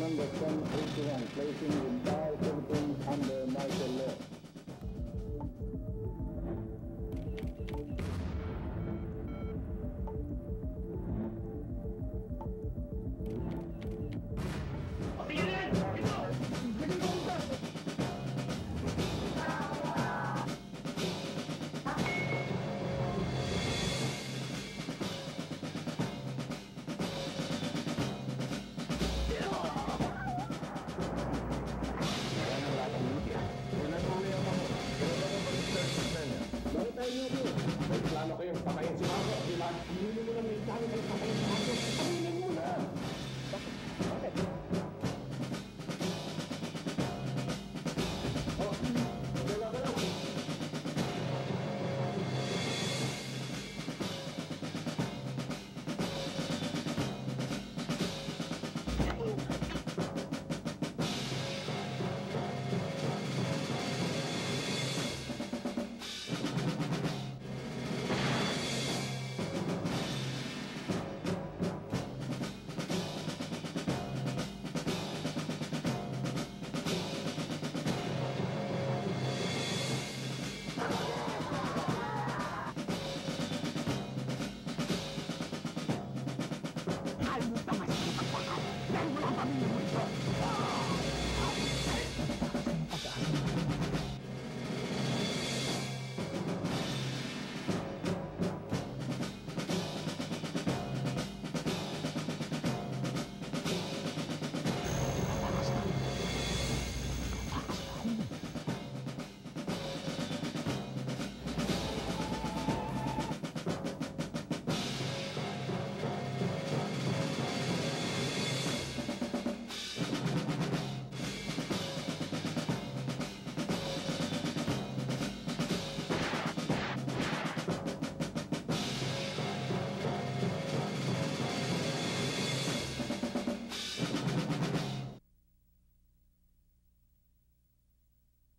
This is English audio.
number 1081, placing the entire symptoms under